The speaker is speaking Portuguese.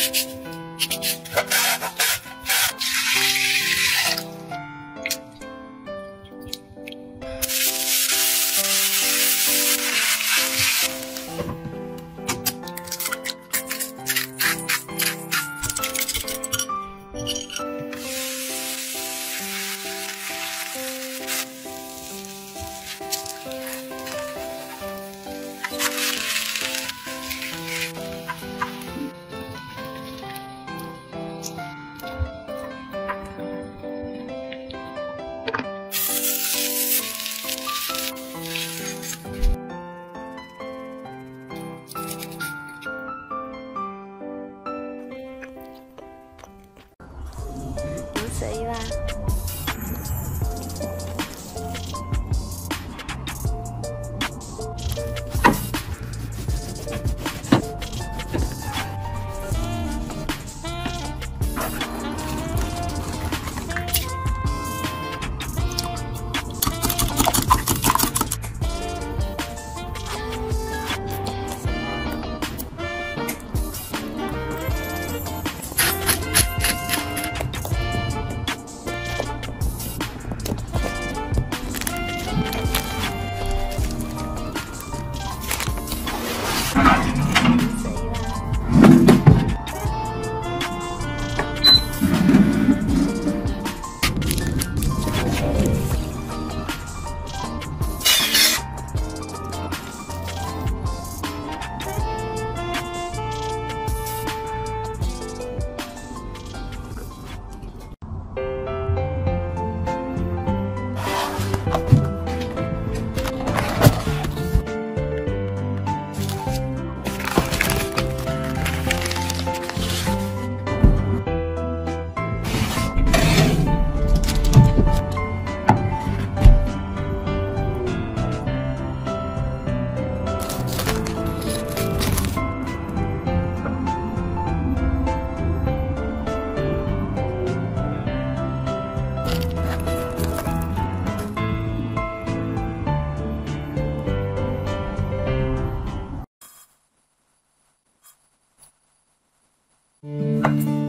you Música